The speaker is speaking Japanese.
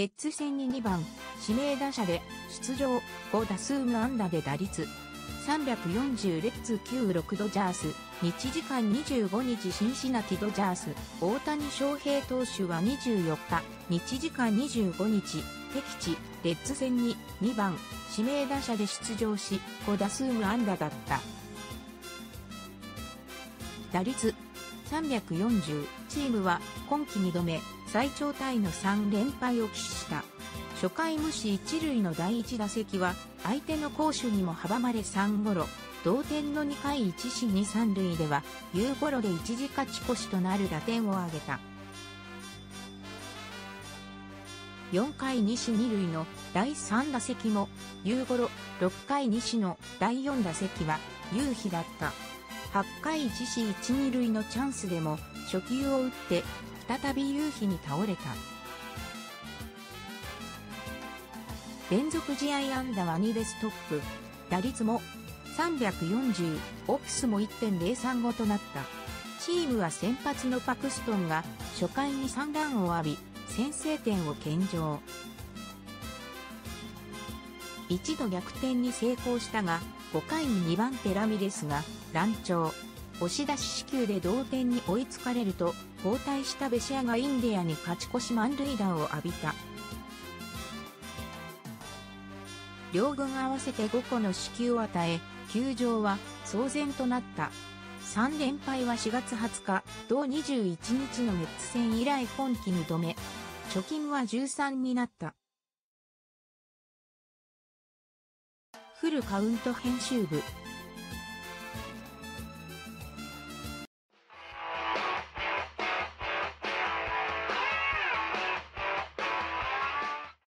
レッツ戦に2番、指名打者で出場、5打数無安打で打率。340レッツ96ドジャース、日時間25日シンシナティドジャース、大谷翔平投手は24日、日時間25日、敵地、レッツ戦に2番、指名打者で出場し、5打数無安打だった。打率340、チームは今季2度目、最長タイの3連敗を喫した。初回無視一塁の第1打席は、相手の攻守にも阻まれ3ゴロ、同点の2回1死2三塁では、夕ゴロで一時勝ち越しとなる打点を挙げた。4回西二塁の第3打席も、夕ゴロ、6回西の第4打席は、夕日だった。8回1死1二塁のチャンスでも、初球を打って、再び夕日に倒れた。連続試合安打は2でストップ。打率も340、オプスも1.035となった。チームは先発のパクストンが初回に3ランを浴び、先制点を献上。一度逆転に成功したが、5回に2番手ラミレスが乱調。押し出し死球で同点に追いつかれると、交代したベシアがインディアに勝ち越し満塁打を浴びた。両軍合わせて5個の死球を与え、球場は騒然となった。3連敗は4月20日、同21日のメッツ戦以来今季2度目。貯金は13になった。フルカウント編集部。